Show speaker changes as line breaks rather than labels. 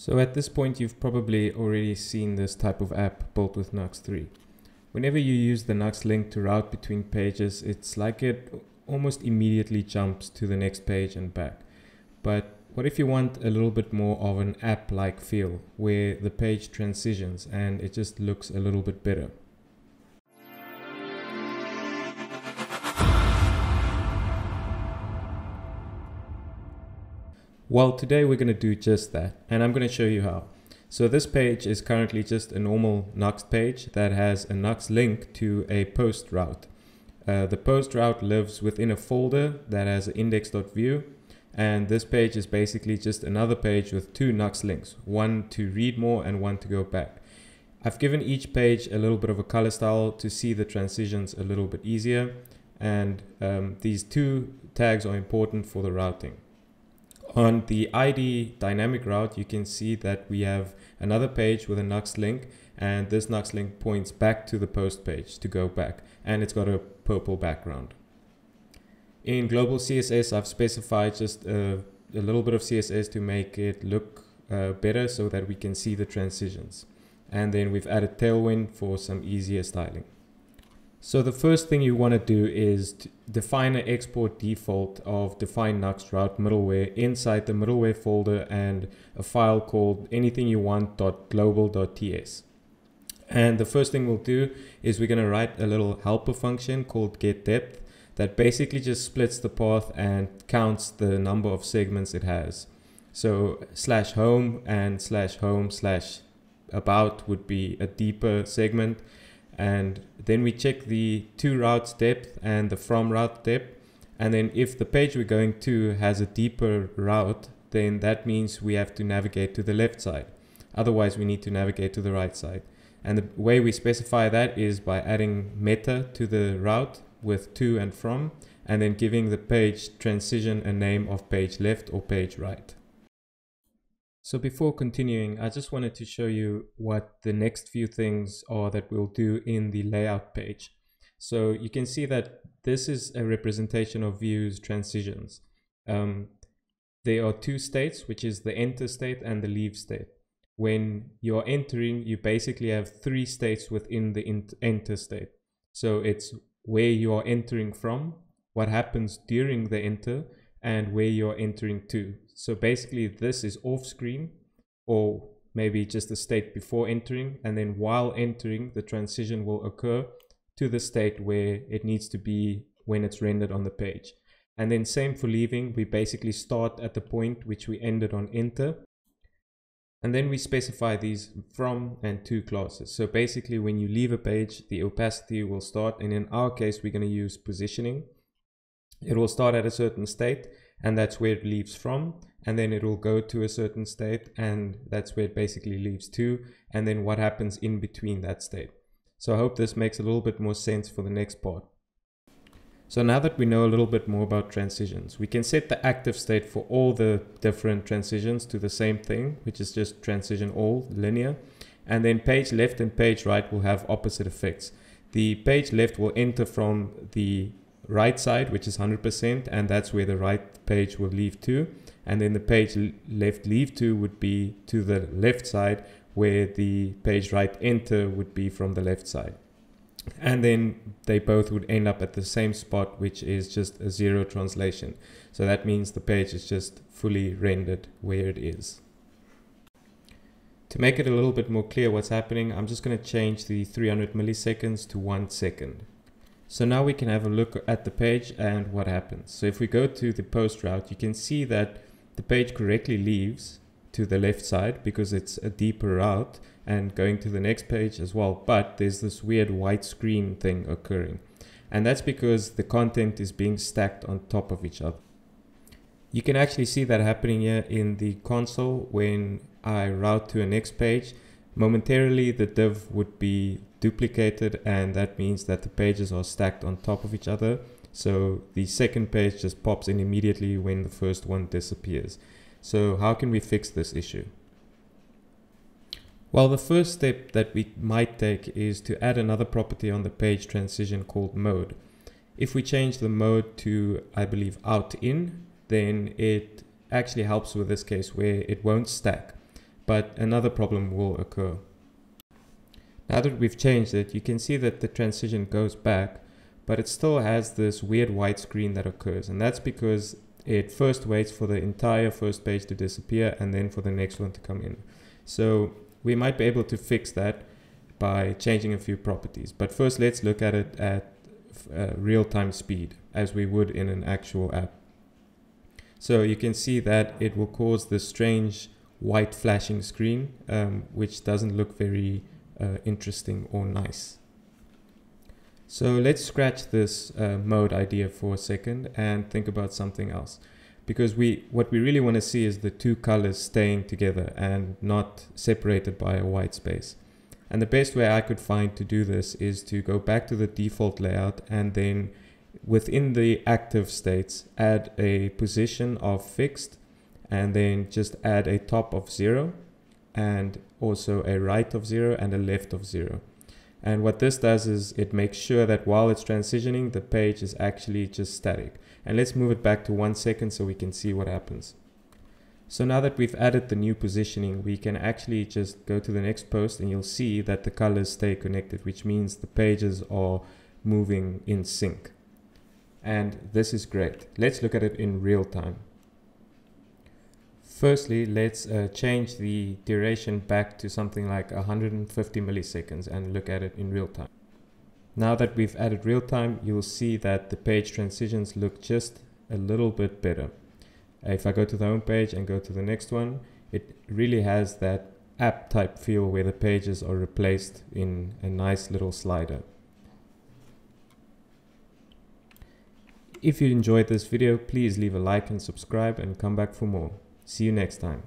So at this point, you've probably already seen this type of app built with Nuxt 3. Whenever you use the Nuxt link to route between pages, it's like it almost immediately jumps to the next page and back. But what if you want a little bit more of an app-like feel, where the page transitions and it just looks a little bit better? Well, today we're going to do just that, and I'm going to show you how. So this page is currently just a normal Nuxt page that has a Nuxt link to a post route. Uh, the post route lives within a folder that has an index.vue, and this page is basically just another page with two Nuxt links, one to read more and one to go back. I've given each page a little bit of a color style to see the transitions a little bit easier, and um, these two tags are important for the routing. On the ID dynamic route, you can see that we have another page with a Nuxt link and this Nuxt link points back to the post page to go back and it's got a purple background. In global CSS, I've specified just a, a little bit of CSS to make it look uh, better so that we can see the transitions. And then we've added Tailwind for some easier styling. So the first thing you want to do is to define an export default of define Nuxt route middleware inside the middleware folder and a file called anything you anythingyouwant.global.ts. And the first thing we'll do is we're going to write a little helper function called getDepth that basically just splits the path and counts the number of segments it has. So slash home and slash home slash about would be a deeper segment and then we check the to routes depth and the from route depth. And then if the page we're going to has a deeper route then that means we have to navigate to the left side. Otherwise we need to navigate to the right side. And the way we specify that is by adding meta to the route with to and from and then giving the page transition a name of page left or page right so before continuing, I just wanted to show you what the next few things are that we'll do in the layout page. So you can see that this is a representation of Vue's transitions. Um, there are two states, which is the enter state and the leave state. When you're entering, you basically have three states within the enter state. So it's where you are entering from, what happens during the enter, and where you're entering to. So basically this is off screen or maybe just the state before entering and then while entering the transition will occur to the state where it needs to be when it's rendered on the page. And then same for leaving, we basically start at the point which we ended on enter. And then we specify these from and to classes. So basically when you leave a page, the opacity will start. And in our case, we're going to use positioning. It will start at a certain state and that's where it leaves from and then it will go to a certain state and that's where it basically leaves to and then what happens in between that state. So I hope this makes a little bit more sense for the next part. So now that we know a little bit more about transitions, we can set the active state for all the different transitions to the same thing, which is just transition all linear. And then page left and page right will have opposite effects. The page left will enter from the right side, which is 100%, and that's where the right page will leave to. And then the page left leave to would be to the left side, where the page right enter would be from the left side. And then they both would end up at the same spot, which is just a zero translation. So that means the page is just fully rendered where it is. To make it a little bit more clear what's happening, I'm just going to change the 300 milliseconds to one second. So now we can have a look at the page and what happens. So if we go to the post route, you can see that the page correctly leaves to the left side because it's a deeper route and going to the next page as well. But there's this weird white screen thing occurring. And that's because the content is being stacked on top of each other. You can actually see that happening here in the console when I route to a next page. Momentarily, the div would be duplicated and that means that the pages are stacked on top of each other. So the second page just pops in immediately when the first one disappears. So how can we fix this issue? Well, the first step that we might take is to add another property on the page transition called mode. If we change the mode to, I believe, out in, then it actually helps with this case where it won't stack. But another problem will occur. Now that we've changed it, you can see that the transition goes back, but it still has this weird white screen that occurs. And that's because it first waits for the entire first page to disappear and then for the next one to come in. So we might be able to fix that by changing a few properties. But first, let's look at it at uh, real-time speed as we would in an actual app. So you can see that it will cause this strange white flashing screen, um, which doesn't look very uh, interesting or nice. So let's scratch this uh, mode idea for a second and think about something else. Because we, what we really want to see is the two colors staying together and not separated by a white space. And the best way I could find to do this is to go back to the default layout and then within the active states, add a position of fixed and then just add a top of zero and also a right of zero and a left of zero. And what this does is it makes sure that while it's transitioning, the page is actually just static. And let's move it back to one second so we can see what happens. So now that we've added the new positioning, we can actually just go to the next post and you'll see that the colors stay connected, which means the pages are moving in sync. And this is great. Let's look at it in real time. Firstly, let's uh, change the duration back to something like 150 milliseconds and look at it in real time. Now that we've added real time, you'll see that the page transitions look just a little bit better. If I go to the home page and go to the next one, it really has that app type feel where the pages are replaced in a nice little slider. If you enjoyed this video, please leave a like and subscribe and come back for more. See you next time.